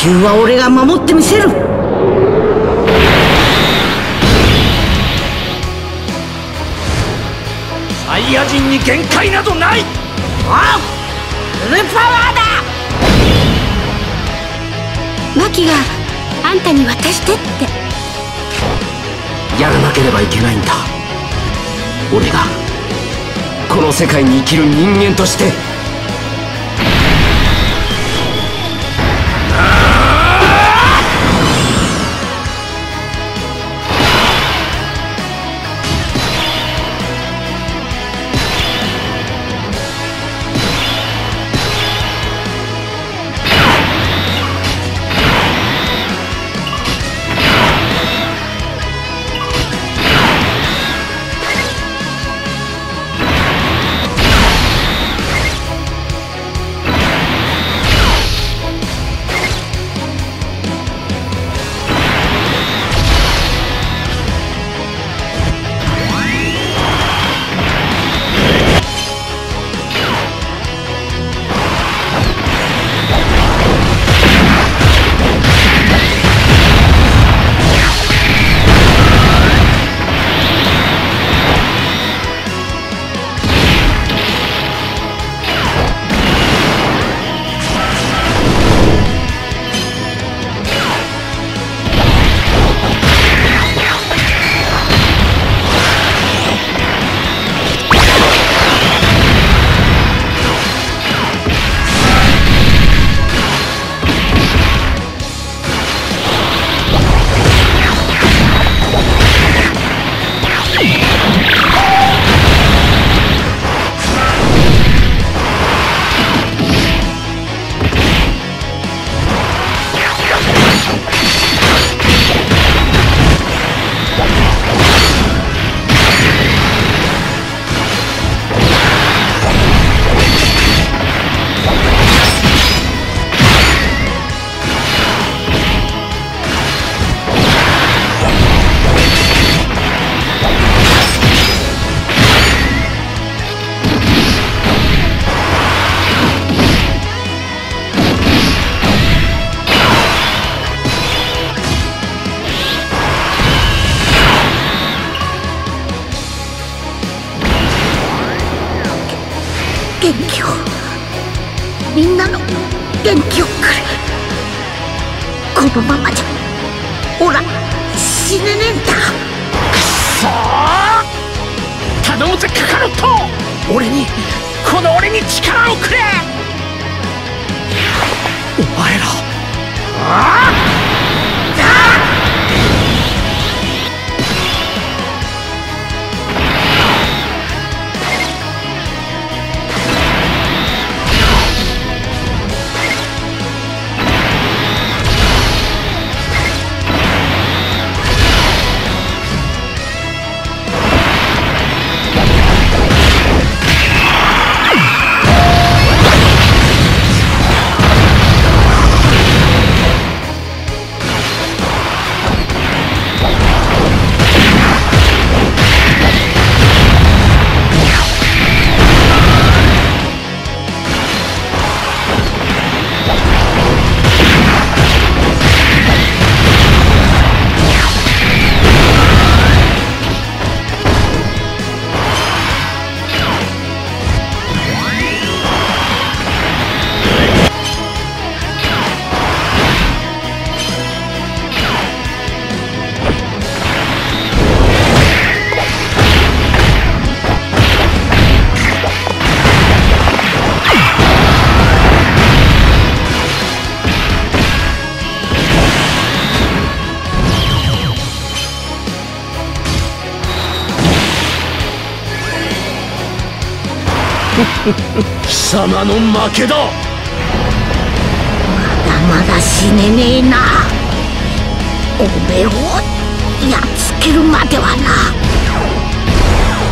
球は俺が守ってみせる。サイヤ人に限界などない。あフルパワーだ。マキがあんたに渡してって。やらなければいけないんだ。俺がこの世界に生きる人間としてみんなの元気をくれ。このままじゃオラ死ねねえんだ。そう頼むぜカカロット。俺にこの俺に力をくれ。お前ら。あ貴様の負けだ。まだまだ死ねねえな。おめえをやっつけるまではな。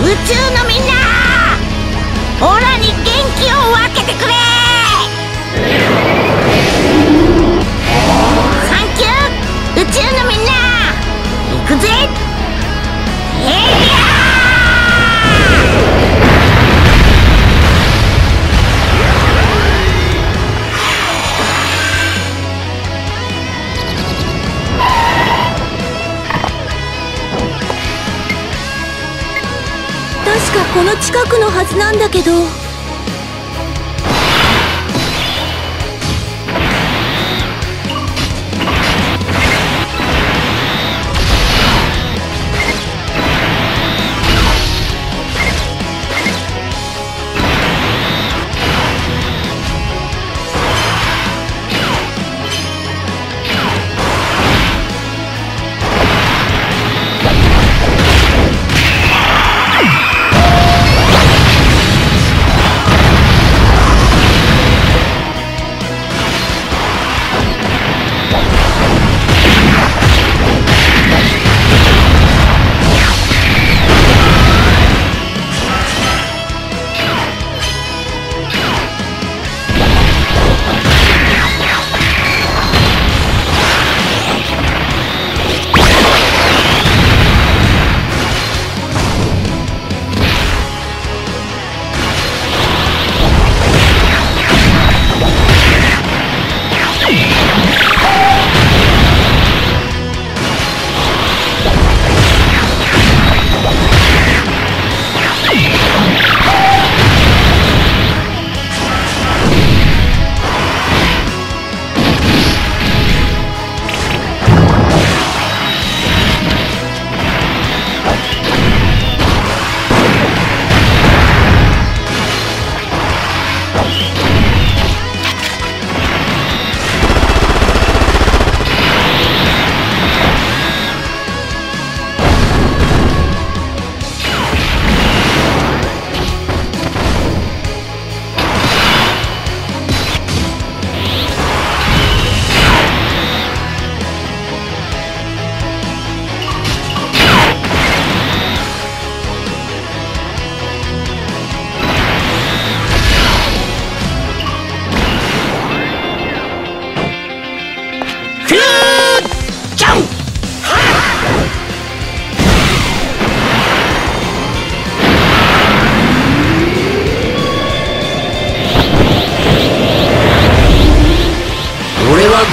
宇宙のみんなオラに元気を分けてくれ。サンキュー宇宙のみんな。行くぜ。近くのはずなんだけど。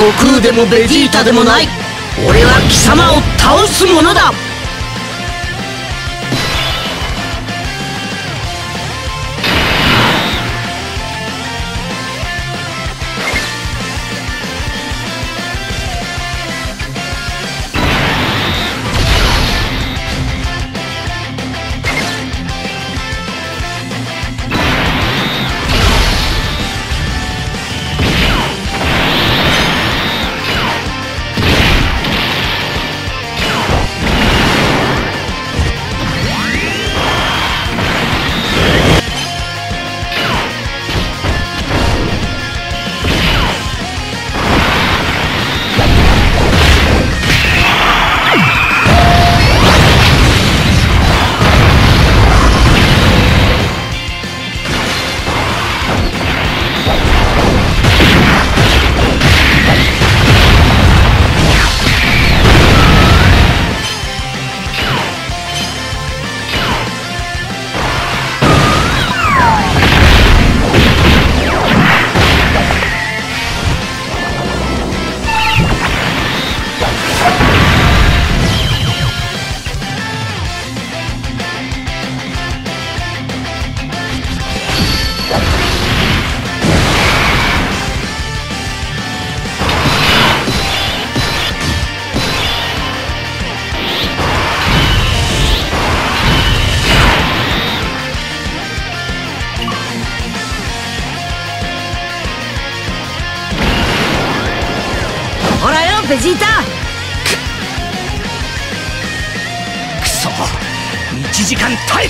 悟空でもベジータでもない。俺は貴様を倒すものだ。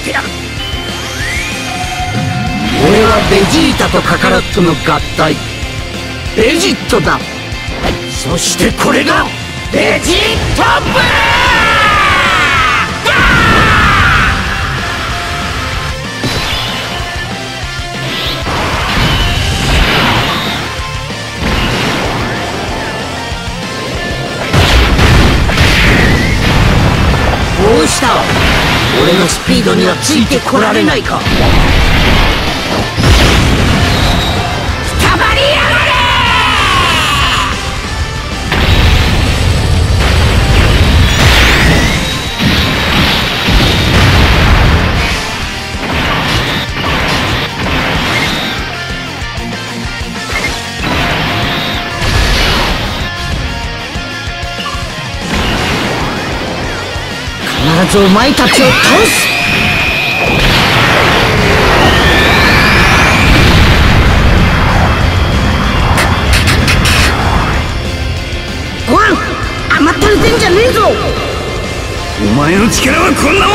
時間耐えてやる。俺はベジータとカカロットの合体。ベジットだ。そしてこれがベジートブどうした？俺のスピードにはついてこられないか？つお前たちを倒す。ご飯甘ったれてんじゃねえぞ。お前の力はこんなもの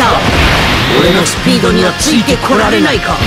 した。俺のスピードにはついてこられないか。